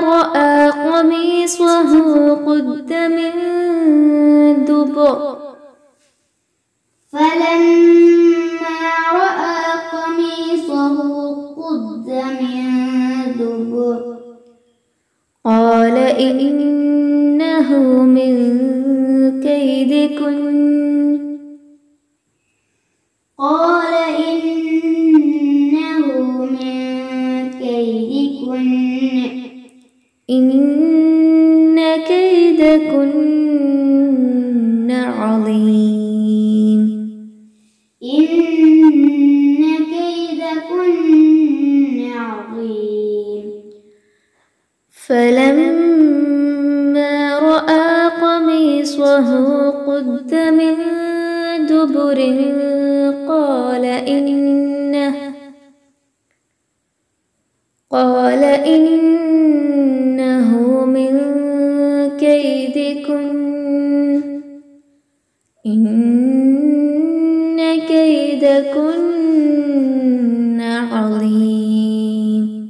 رأى قميصه قد من دبر فلما رأى قميصه قد من دبر قال إنه من كيدكن إن كيدكن عظيم. إن كيدكن عظيم. فلما رأى قميصه قد من دبر قال إنه قال إنه من كيدكن. إن كيدكن عظيم.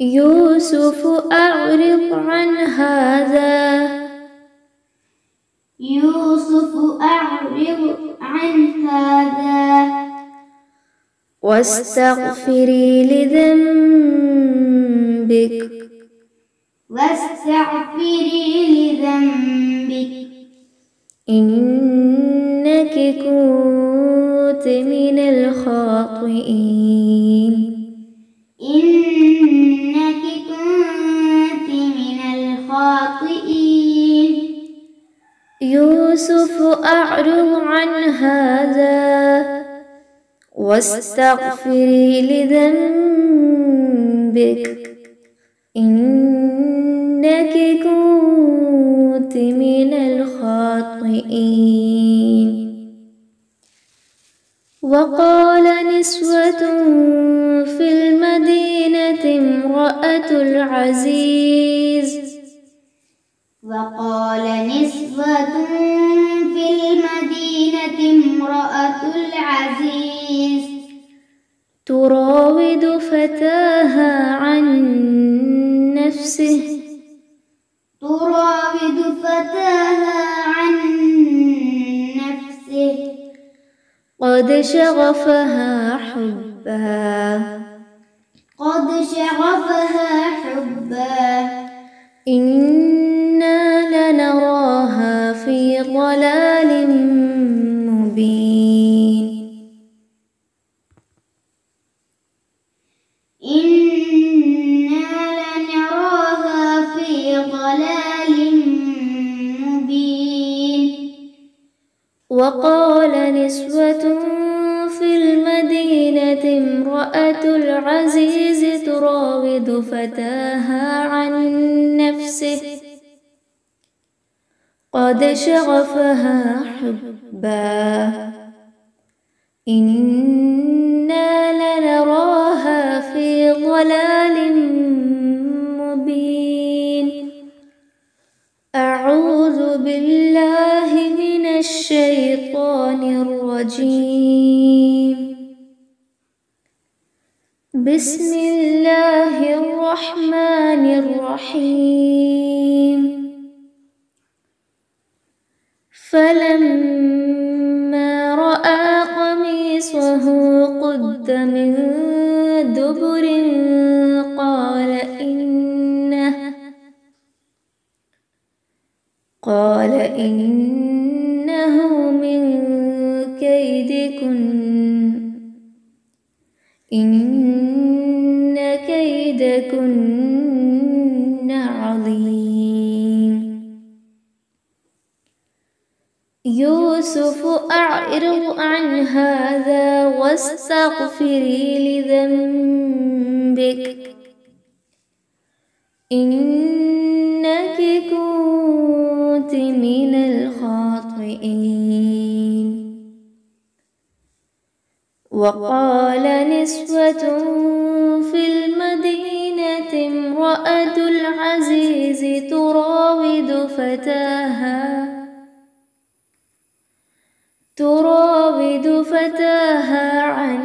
يوسف أعرض عن هذا. يوسف أعرض عن هذا. واستغفري لذنبك. واستغفري لذنبك. إنك كنت من الخاطئين. إنك كنت من الخاطئين. يوسف أعرض عن هذا. واستغفري لذنبك. إنك كنت من الخاطئين. وقال نسوة في المدينة امرأة العزيز. وقال نسوة في المدينة امرأة العزيز. تراود فتاها عن نفسه. تراود فتاها عن نفسه. قد شغفها حبا. قد شغفها حبا. إنا لنراها في ضلال مبين. وقال نسوة في المدينة امرأة العزيز تراود فتاها عن نفسه. قد شغفها حبا. إنا لنراها في ضلال الرجيم. بسم الله الرحمن الرحيم. فلما رأى قميصه قد من دبر قال إنه قال إنه من كيدكن. إن كيدكن عظيم. يوسف أعرض عن هذا واستغفري لذنبك. إنك كنت من وقال نسوة في المدينة امرأة العزيز تراود فتاها تراود فتاها عن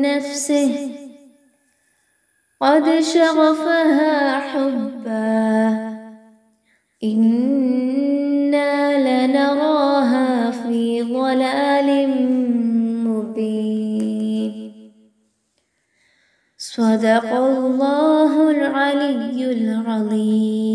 نفسه قد شغفها حبا. إنا العلي العظيم.